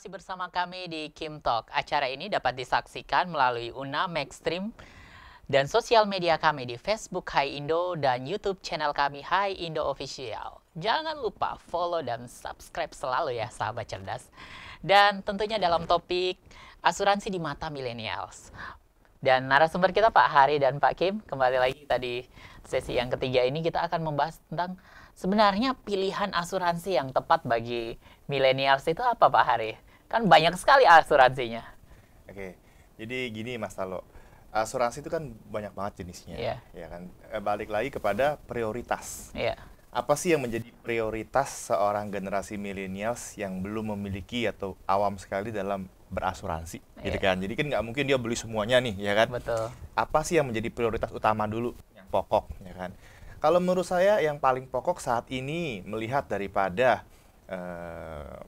Masih bersama kami di Kim Talk. Acara ini dapat disaksikan melalui Una Maxstream dan sosial media kami di Facebook Hai Indo dan YouTube channel kami Hai Indo Official. Jangan lupa follow dan subscribe selalu ya sahabat cerdas. Dan tentunya dalam topik asuransi di mata millennials. Dan narasumber kita Pak Hari dan Pak Kim, kembali lagi tadi sesi yang ketiga ini kita akan membahas tentang sebenarnya pilihan asuransi yang tepat bagi millennials itu apa Pak Hari? Kan banyak sekali asuransinya. Oke, jadi gini Mas Talo, asuransi itu kan banyak banget jenisnya, Iya. ya kan. Eh, Balik lagi kepada prioritas. Iya, Apa sih yang menjadi prioritas seorang generasi millennials yang belum memiliki atau awam sekali dalam berasuransi, gitu Iya. kan? Jadi kan nggak mungkin dia beli semuanya nih, ya kan? betul. apa sih yang menjadi prioritas utama dulu yang pokok ya kan kalau menurut saya yang paling pokok saat ini melihat daripada eh,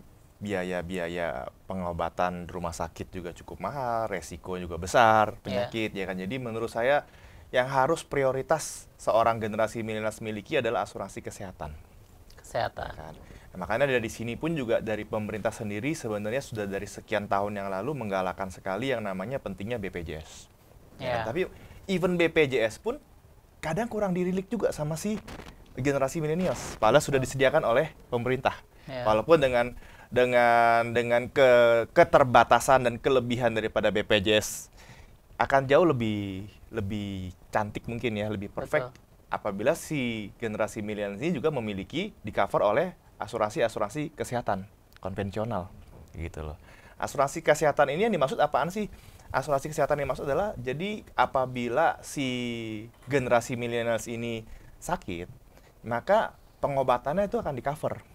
biaya-biaya pengobatan rumah sakit juga cukup mahal resiko juga besar penyakit ya kan jadi menurut saya yang harus prioritas seorang generasi milenials miliki adalah asuransi kesehatan Kesehatan. kan. Nah, makanya dari sini pun juga dari pemerintah sendiri sebenarnya sudah dari sekian tahun yang lalu menggalakkan sekali yang namanya pentingnya BPJS. Ya, Ya. Tapi even BPJS pun kadang kurang dirilik juga sama si generasi milenials. Padahal sudah disediakan oleh pemerintah. Ya. Walaupun dengan dengan dengan ke, keterbatasan dan kelebihan daripada BPJS akan jauh lebih lebih cantik mungkin ya, lebih perfect Betul. apabila si generasi milenial ini juga memiliki di cover oleh asuransi-asuransi kesehatan konvensional gitu loh. Asuransi kesehatan ini yang dimaksud apaan sih? Asuransi kesehatan yang dimaksud adalah jadi apabila si generasi millennials ini sakit, maka pengobatannya itu akan di cover.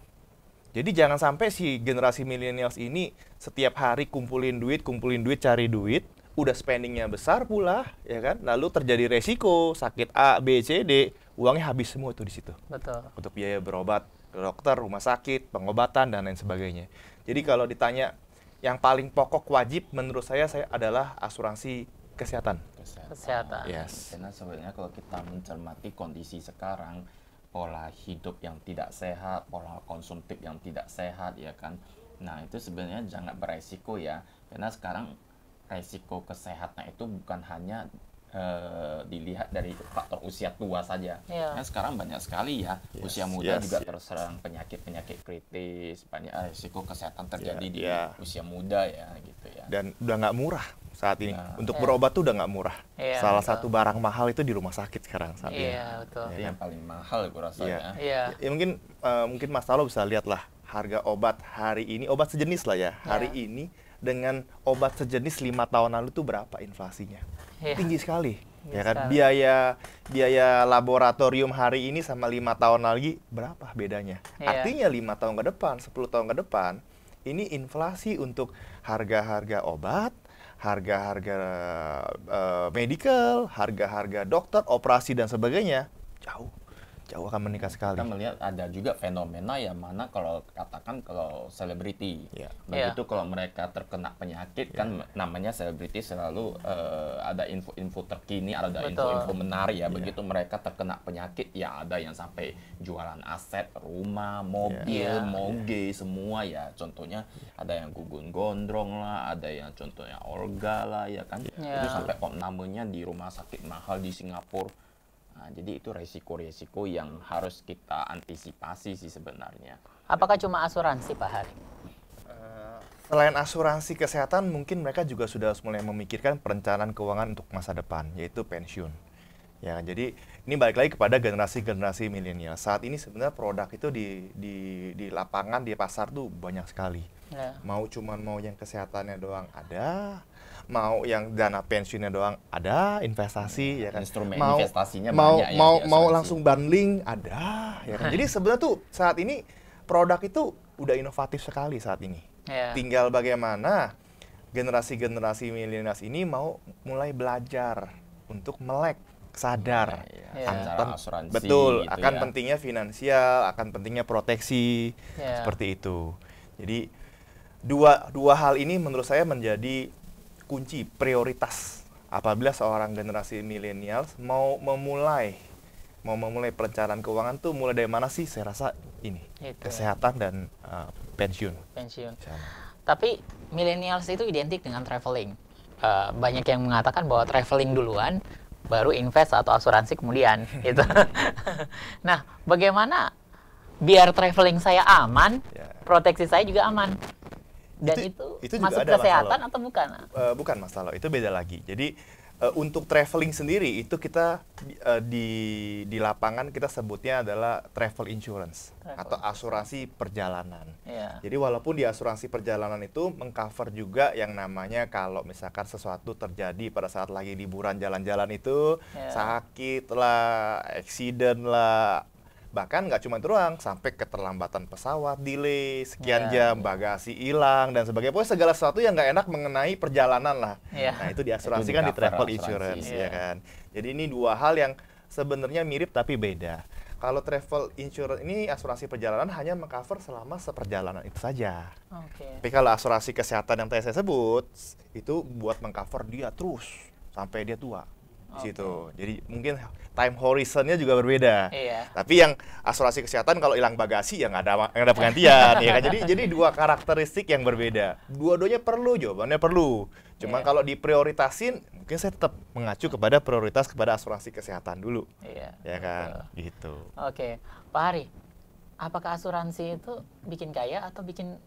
Jadi jangan sampai si generasi millennials ini setiap hari kumpulin duit, kumpulin duit, cari duit, udah spendingnya besar pula, ya kan? Lalu terjadi resiko sakit A, B, C, D, uangnya habis semua tuh di situ Betul. untuk biaya berobat ke dokter, rumah sakit, pengobatan dan lain sebagainya. Jadi kalau ditanya yang paling pokok wajib menurut saya saya adalah asuransi kesehatan. Kesehatan. Yes. Karena sebenarnya kalau kita mencermati kondisi sekarang, pola hidup yang tidak sehat, pola konsumtif yang tidak sehat, ya kan. Nah itu sebenarnya jangan beresiko ya, karena sekarang resiko kesehatan itu bukan hanya eh, dilihat dari faktor usia tua saja. Iya. Kan sekarang banyak sekali ya Yes, usia muda yes, juga yes. terserang penyakit-penyakit kritis, banyak resiko kesehatan terjadi Iya, di iya. usia muda ya gitu ya. Dan udah nggak murah saat ini. Nah. Untuk Iya. berobat tuh udah nggak murah. Iya, Salah betul. satu barang mahal itu di rumah sakit sekarang saat ini. Iya, betul. Itu yang paling mahal gue rasa Iya. ya. Iya. Ya mungkin eh, mungkin Mas Talo bisa lihat lah harga obat hari ini obat sejenis lah ya hari Iya. ini dengan obat sejenis lima tahun lalu tuh berapa inflasinya Iya. tinggi sekali Tinggi ya kan sekali. biaya biaya laboratorium hari ini sama lima tahun lagi berapa bedanya Iya. artinya lima tahun ke depan 10 tahun ke depan ini inflasi untuk harga-harga obat harga-harga eh, medical harga-harga dokter operasi dan sebagainya jauh jauh akan meningkat sekali Kita melihat ada juga fenomena yang mana kalau katakan kalau selebriti, Iya. begitu kalau mereka terkena penyakit kan namanya selebriti selalu eh, ada info-info terkini, ada info-info menarik Iya. ya. Begitu mereka terkena penyakit, ya ada yang sampai jualan aset, rumah, mobil, Iya. moge semua ya. Contohnya ada yang gugun gondrong lah, ada yang contohnya orga lah ya kan. Iya. Itu sampai kok namanya di rumah sakit mahal di Singapura. Nah, jadi itu resiko-resiko yang harus kita antisipasi sih sebenarnya. Apakah cuma asuransi Pak Hari? Eh, Selain asuransi kesehatan, mungkin mereka juga sudah mulai memikirkan perencanaan keuangan untuk masa depan, yaitu pensiun. Ya, jadi ini balik lagi kepada generasi-generasi milenial. Saat ini sebenarnya produk itu di di di lapangan di pasar tuh banyak sekali. Ya. Mau cuman mau yang kesehatannya doang ada, mau yang dana pensiunnya doang ada, investasi ya kan. Instrumen mau, investasinya mau banyak ya mau di mau langsung bundling ada ya kan. Jadi sebenarnya tuh saat ini produk itu udah inovatif sekali saat ini. Ya. Tinggal bagaimana generasi-generasi milenials ini mau mulai belajar untuk melek, sadar. Ya, Iya. akan secara pen- asuransi betul, gitu akan ya. pentingnya finansial, akan pentingnya proteksi, Iya. seperti itu. Jadi dua dua hal ini menurut saya menjadi kunci prioritas apabila seorang generasi milenials mau memulai mau memulai perencanaan keuangan tuh mulai dari mana sih? Saya rasa ini Itu. kesehatan dan uh, pensiun. Pensiun. Sana. Tapi millennials itu identik dengan traveling. Uh, banyak yang mengatakan bahwa traveling duluan, baru invest atau asuransi kemudian, gitu. nah, bagaimana biar traveling saya aman, Ya. proteksi saya juga aman? Dan itu, Itu- itu juga masuk ada kesehatan atau bukan? Eh, bukan masalah, itu beda lagi. Jadi eh, untuk traveling sendiri itu kita eh, di di lapangan kita sebutnya adalah travel insurance Travel atau asuransi perjalanan. Iya. Jadi walaupun di asuransi perjalanan itu mengcover juga yang namanya kalau misalkan sesuatu terjadi pada saat lagi liburan jalan-jalan itu Ya. sakit lah, accident lah, bahkan nggak cuma itu doang, sampai keterlambatan pesawat, delay sekian Ya. jam, bagasi hilang dan sebagainya. Pokoknya segala sesuatu yang nggak enak mengenai perjalanan lah. Ya. Nah itu diasuransikan Itu di di-cover travel asuransi. insurance Iya. ya kan. Jadi ini dua hal yang sebenarnya mirip tapi beda. Kalau travel insurance ini asuransi perjalanan hanya mengcover selama seperjalanan itu saja. Oke. Tapi kalau asuransi kesehatan yang tadi saya sebut itu buat mengcover dia terus sampai dia tua di situ. Jadi mungkin time horizonnya juga berbeda. Iya. Tapi yang asuransi kesehatan kalau hilang bagasi ya nggak ada nggak ada penggantian ya kan. Jadi jadi dua karakteristik yang berbeda. Dua-duanya perlu jawabannya perlu. Cuma Iya. kalau diprioritasin mungkin saya tetap mengacu kepada prioritas kepada asuransi kesehatan dulu. Iya. Ya kan? betul. Gitu. Oke, Pak Hari, apakah asuransi itu bikin kaya atau bikin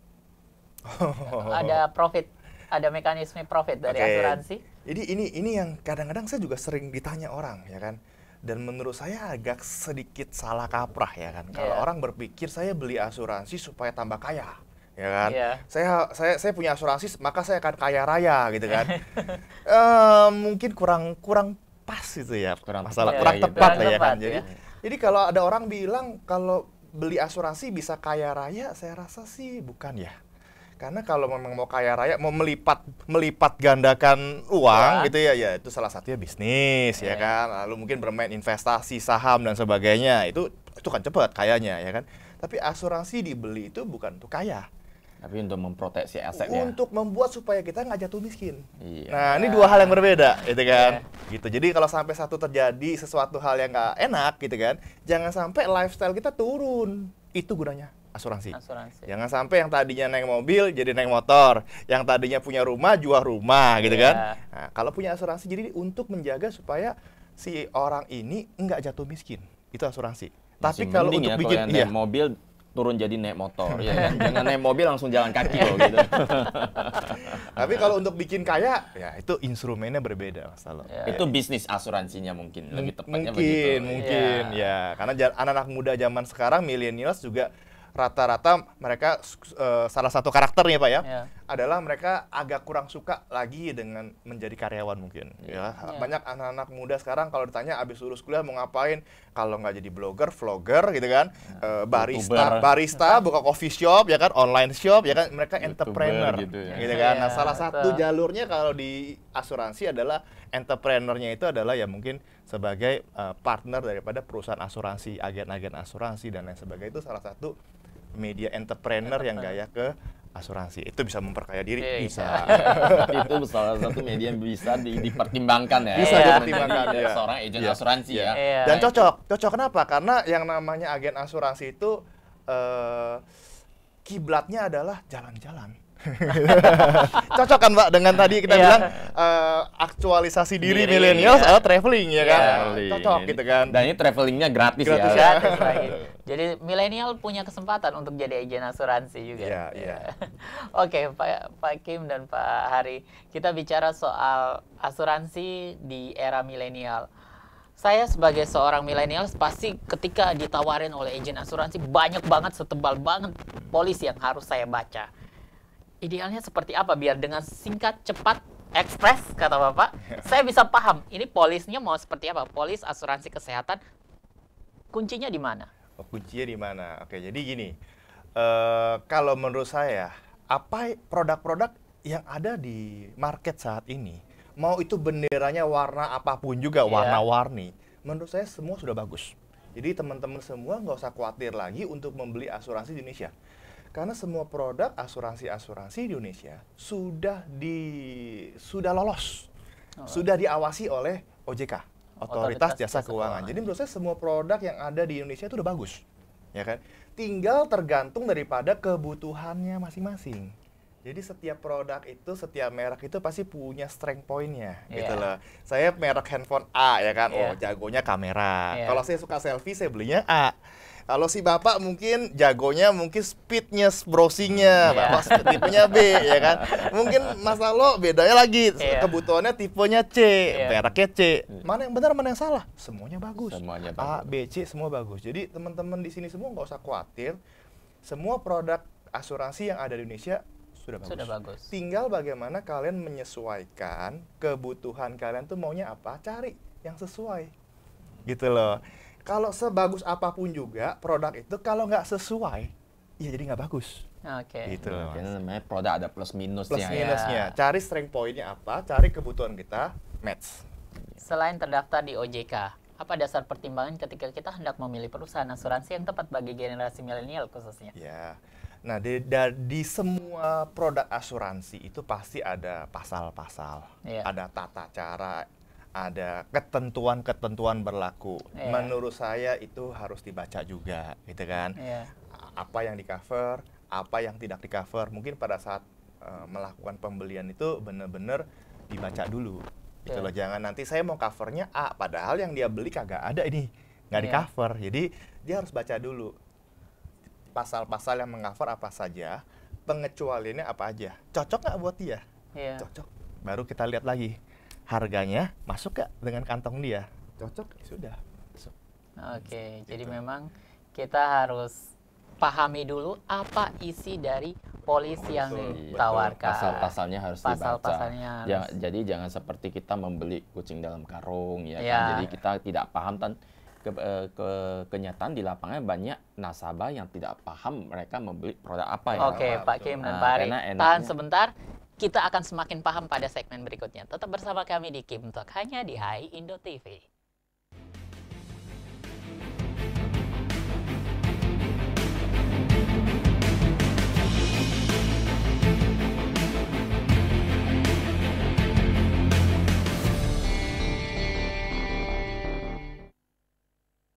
ada profit, ada mekanisme profit dari Oke. asuransi? Jadi ini ini yang kadang-kadang saya juga sering ditanya orang ya kan. Dan menurut saya agak sedikit salah kaprah ya kan. Kalau Iya. orang berpikir saya beli asuransi supaya tambah kaya, ya kan. Iya. Saya saya saya punya asuransi maka saya akan kaya raya gitu kan. Eh, mungkin kurang kurang pas itu ya Kurang masalah tepat kurang ya, gitu. tepat lah ya tepat, kan. Jadi ya. jadi kalau ada orang bilang kalau beli asuransi bisa kaya raya, saya rasa sih bukan ya. Karena kalau memang mau kaya raya, mau melipat melipat gandakan uang Ya. gitu ya, ya itu salah satunya bisnis ya Ya. kan. Lalu mungkin bermain investasi saham dan sebagainya itu itu kan cepat kayanya ya kan. Tapi asuransi dibeli itu bukan untuk kaya, Tapi untuk memproteksi asetnya. untuk membuat supaya kita nggak jatuh miskin. Iya. Nah, ini dua hal yang berbeda, gitu kan? Gitu. Jadi kalau sampai satu terjadi sesuatu hal yang nggak enak, gitu kan? Jangan sampai lifestyle kita turun. Itu gunanya asuransi. Asuransi. Jangan sampai yang tadinya naik mobil jadi naik motor, yang tadinya punya rumah jual rumah, gitu Iya. kan? Nah, kalau punya asuransi jadi untuk menjaga supaya si orang ini nggak jatuh miskin. Itu asuransi. Masih Tapi kalau mending untuk ya, bikin yang iya. naik mobil turun jadi naik motor ya kan? jangan naik mobil langsung jalan kaki loh gitu Tapi kalau untuk bikin kaya, ya itu instrumennya berbeda, Mas Talo. Ya. itu bisnis asuransinya mungkin lebih tepatnya mungkin begitu mungkin ya karena ja- anak-anak muda zaman sekarang millennials juga rata-rata mereka eh, salah satu karakternya pak ya Ya. adalah mereka agak kurang suka lagi dengan menjadi karyawan mungkin ya Ya. banyak anak-anak muda sekarang kalau ditanya abis lulus kuliah mau ngapain kalau nggak jadi blogger vlogger gitu kan eh, barista YouTuber. barista buka coffee shop ya kan online shop ya kan mereka YouTuber entrepreneur gitu ya. gitu kan nah Ya, salah satu betul. jalurnya kalau di asuransi adalah entrepreneurnya itu adalah ya mungkin sebagai uh, partner daripada perusahaan asuransi, agen-agen asuransi dan lain sebagainya itu salah satu media entrepreneur yang gaya ke asuransi. Itu bisa memperkaya diri, Iya, bisa. itu salah satu media yang bisa di- dipertimbangkan ya Bisa Iya. dipertimbangkan, iya. seorang agent Iya. asuransi Iya. ya Iya. Dan cocok, cocok kenapa? Karena yang namanya agen asuransi itu eh, kiblatnya adalah jalan-jalan. cocok kan Mbak dengan tadi kita Iya. bilang eh, aktualisasi diri, Diri, millennials iya. atau traveling ya kan? Traveling. Cocok gitu kan. dan ini travelingnya gratis, Gratis ya ya. Gratis lagi. Jadi milenial punya kesempatan untuk jadi agen asuransi juga. Iya, iya. Oke, Pak Pak Kim dan Pak Hari, kita bicara soal asuransi di era milenial. Saya sebagai seorang milenial pasti ketika ditawarin oleh agen asuransi banyak banget setebal banget polis yang harus saya baca. Idealnya seperti apa biar dengan singkat, cepat, ekspres kata Bapak, saya bisa paham ini polisnya mau seperti apa? Polis asuransi kesehatan kuncinya di mana? Oh, kuncinya di mana? Oke, jadi gini. eh kalau menurut saya, apa produk-produk yang ada di market saat ini, mau itu benderanya warna apa pun juga, Iya. warna-warni, menurut saya semua sudah bagus. Jadi teman-teman semua nggak usah khawatir lagi untuk membeli asuransi di Indonesia. Karena semua produk asuransi-asuransi di Indonesia sudah di sudah lolos, sudah diawasi oleh OJK, Otoritas, Otoritas Jasa, Jasa Keuangan. Keuangan. Jadi menurut saya semua produk yang ada di Indonesia itu udah bagus, ya kan? Tinggal tergantung daripada kebutuhannya masing-masing. Jadi setiap produk itu, setiap merek itu pasti punya strength point-nya gitu Iya. loh. Saya merek handphone A ya kan, oh Iya. jagonya kamera. Iya. Kalau saya suka selfie, saya belinya A. Kalau si bapak mungkin jagonya mungkin speednya, browsingnya, Iya. bapak speed tipenya B ya kan. Mungkin Mas Alo bedanya lagi, Iya. kebutuhannya tipenya C, Iya. mereknya C. Mana yang benar, mana yang salah? Semuanya bagus. Semuanya A, bagus. B, C semua bagus. Jadi teman-teman di sini semua nggak usah khawatir. Semua produk asuransi yang ada di Indonesia sudah bagus. Sudah bagus. Tinggal bagaimana kalian menyesuaikan kebutuhan kalian tuh maunya apa, cari yang sesuai. Gitu loh. Kalau sebagus apa pun juga produk itu kalau nggak sesuai, ya jadi nggak bagus. Oke. Gitu loh. Karena namanya produk ada plus minusnya. Plus ya. minusnya, cari strength point-nya apa, cari kebutuhan kita, match. Selain terdaftar di OJK, apa dasar pertimbangan ketika kita hendak memilih perusahaan asuransi yang tepat bagi generasi milenial khususnya? Ya. Nah, di, da- di semua produk asuransi itu pasti ada pasal-pasal, Iya. ada tata cara, ada ketentuan-ketentuan berlaku. Iya. Menurut saya itu harus dibaca juga, gitu kan? Iya. Apa yang di cover, apa yang tidak di cover. Mungkin pada saat eh, melakukan pembelian itu benar-benar dibaca dulu. Gitu Iya. loh, jangan nanti saya mau covernya A, padahal yang dia beli kagak ada ini, nggak di Iya. cover. Jadi dia harus baca dulu pasal-pasal yang mengcover apa saja, pengecualiannya apa aja, cocok nggak buat dia? Iya. Cocok. Baru kita lihat lagi harganya masuk nggak dengan kantong dia? Cocok, ya sudah. Masuk. Oke, jadi Gitu. memang kita harus pahami dulu apa isi dari polis yang Betul, ditawarkan. Pasal-pasalnya harus dibaca. Pasal-pasalnya Ja- harus- Jadi jangan seperti kita membeli kucing dalam karung ya Ya. kan. Jadi kita tidak paham dan ke, eh, ke- kenyataan di lapangan banyak nasabah yang tidak paham mereka membeli produk apa ya. Oke, Betul. Pak Kim dan Nah, Pak Ari. Tahan sebentar, kita akan semakin paham pada segmen berikutnya. Tetap bersama kami di Kim Talk hanya di Hai Indo TV.